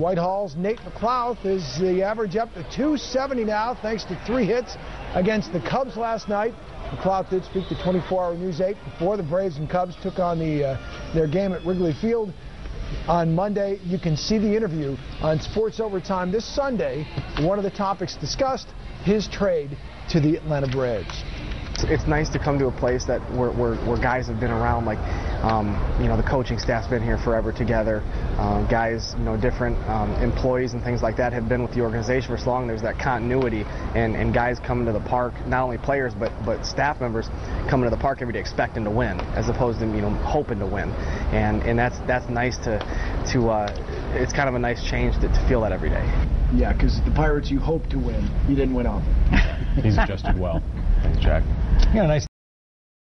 Whitehall's Nate McLouth is the average up to 270 now thanks to three hits against the Cubs last night. McLouth did speak to 24-hour News 8 before the Braves and Cubs took on the uh, their game at Wrigley Field on Monday. You can see the interview on Sports Overtime this Sunday. One of the topics discussed, his trade to the Atlanta Braves it's nice to come to a place that where, where, where guys have been around like um, you know the coaching staff's been here forever together um, guys you know different um, employees and things like that have been with the organization for so long. There's that continuity and, and guys coming to the park not only players but but staff members coming to the park every day expecting to win as opposed to you know hoping to win. And and that's that's nice to to uh, it's kind of a nice change to, to feel that every day. Yeah because the Pirates you hope to win. You didn't win often. He's adjusted well. Thanks, Jack. Yeah, nice.